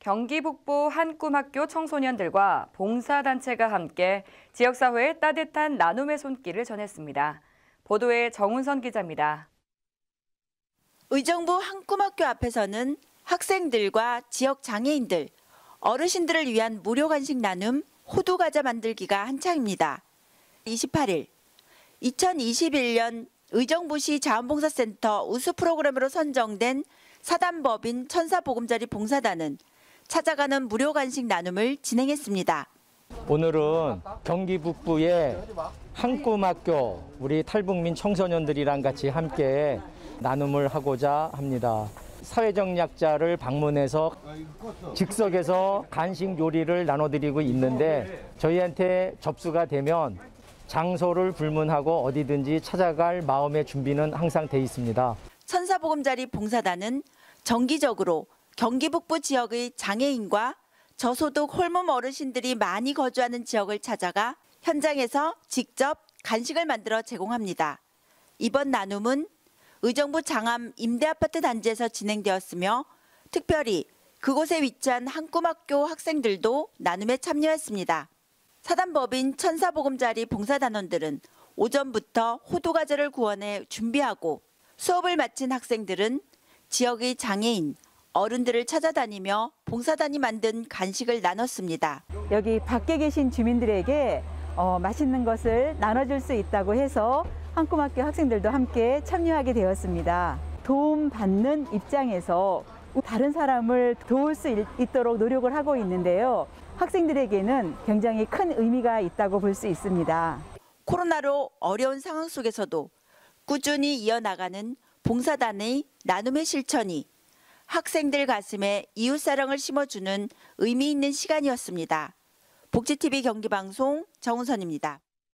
경기 북부 한꿈학교 청소년들과 봉사단체가 함께 지역사회에 따뜻한 나눔의 손길을 전했습니다. 보도에 정운선 기자입니다. 의정부 한꿈학교 앞에서는 학생들과 지역 장애인들, 어르신들을 위한 무료 간식 나눔 호두 과자 만들기가 한창입니다. 28일 2021년 의정부시 자원봉사센터 우수 프로그램으로 선정된 사단법인 천사보금자리 봉사단은 찾아가는 무료 간식 나눔을 진행했습니다. 오늘은 경기 북부의 한꿈학교 우리 탈북민 청소년들이랑 같이 함께 나눔을 하고자 합니다. 사회적 약자를 방문해서 즉석에서 간식 요리를 나눠드리고 있는데 저희한테 접수가 되면 장소를 불문하고 어디든지 찾아갈 마음의 준비는 항상 돼 있습니다. 천사보금자리 봉사단은 정기적으로 경기 북부 지역의 장애인과 저소득 홀몸 어르신들이 많이 거주하는 지역을 찾아가 현장에서 직접 간식을 만들어 제공합니다. 이번 나눔은 의정부 장암 임대아파트 단지에서 진행되었으며 특별히 그곳에 위치한 한꿈학교 학생들도 나눔에 참여했습니다. 사단법인 천사보금자리 봉사단원들은 오전부터 호두과자를 구원해 준비하고 수업을 마친 학생들은 지역의 장애인, 어른들을 찾아다니며 봉사단이 만든 간식을 나눴습니다. 여기 밖에 계신 주민들에게 어, 맛있는 것을 나눠줄 수 있다고 해서 한꿈학교 학생들도 함께 참여하게 되었습니다. 도움받는 입장에서 다른 사람을 도울 수 있- 있도록 노력을 하고 있는데요. 학생들에게는 굉장히 큰 의미가 있다고 볼 수 있습니다. 코로나로 어려운 상황 속에서도 꾸준히 이어나가는 봉사단의 나눔의 실천이 학생들 가슴에 이웃사랑을 심어주는 의미 있는 시간이었습니다. 복지TV 경기방송 정우선입니다.